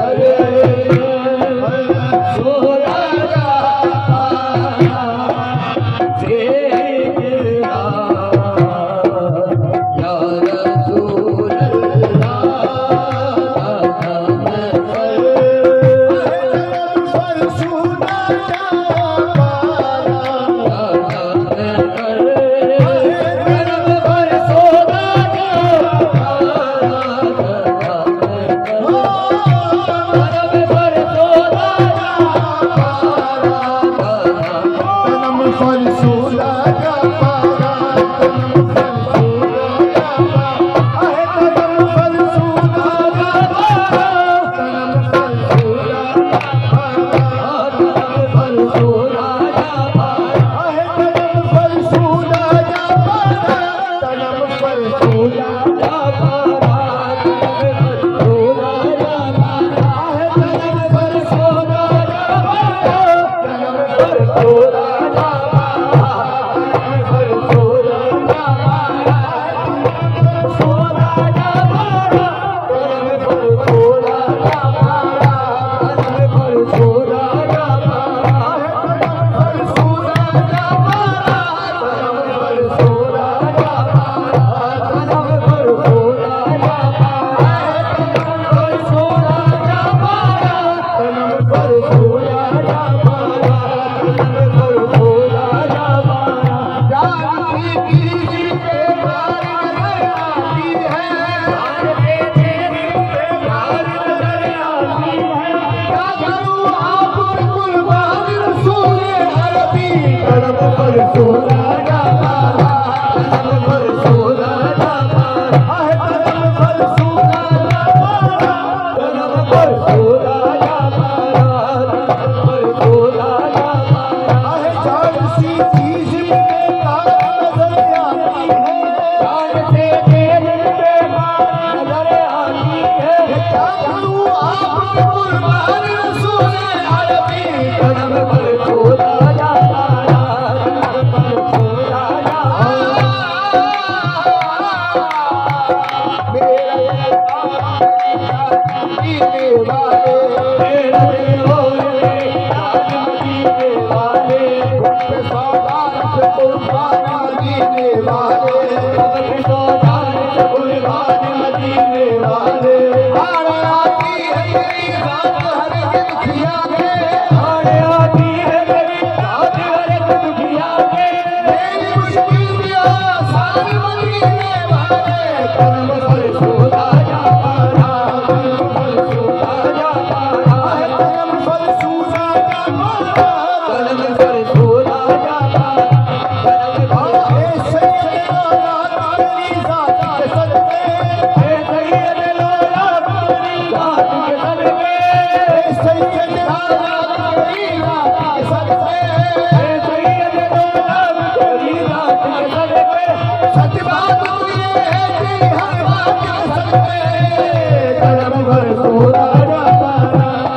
Hare Hare Oh, बाकी है कई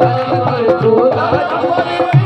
حال ڪر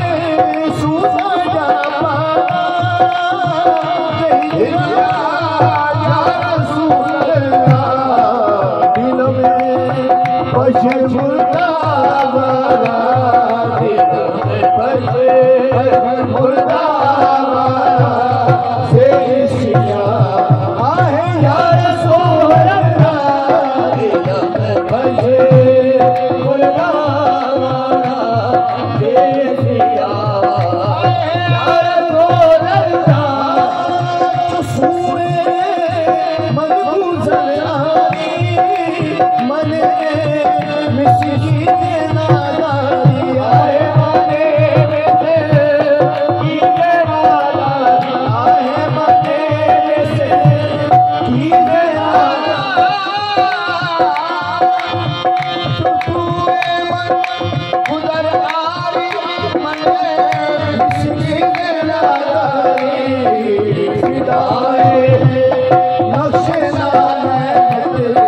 Hallelujah.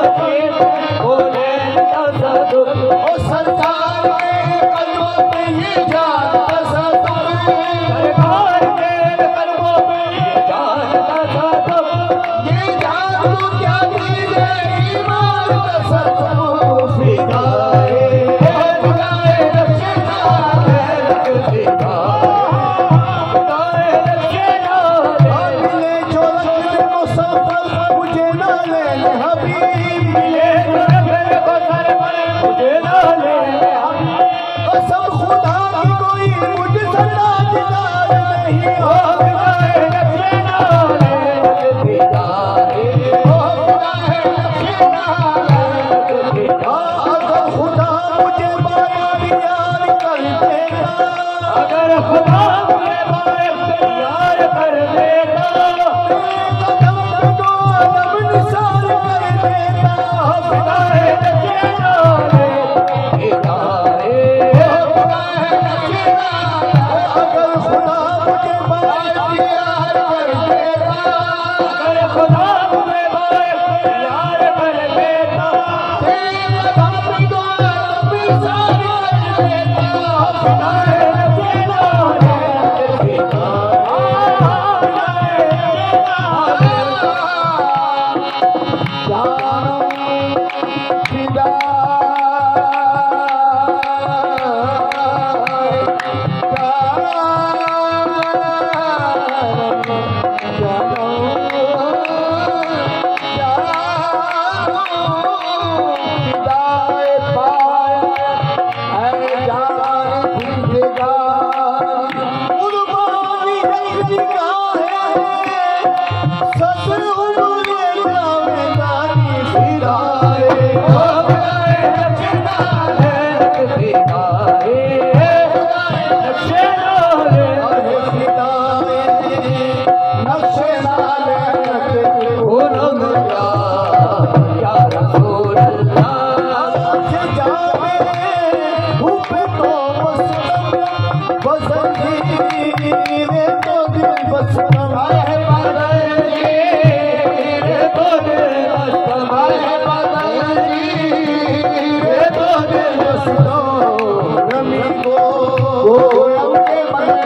उमिरि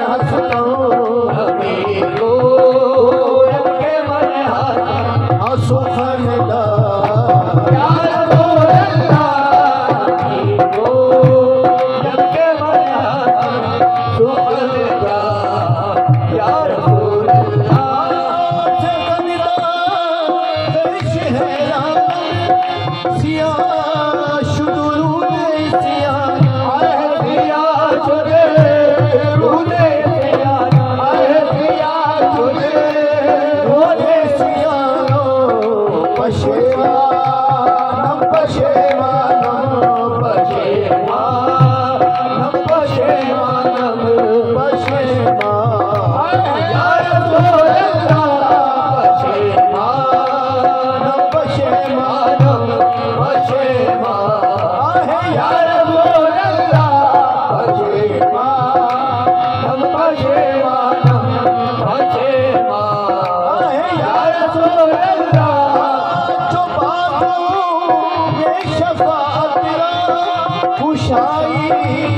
हसो आए खुशाई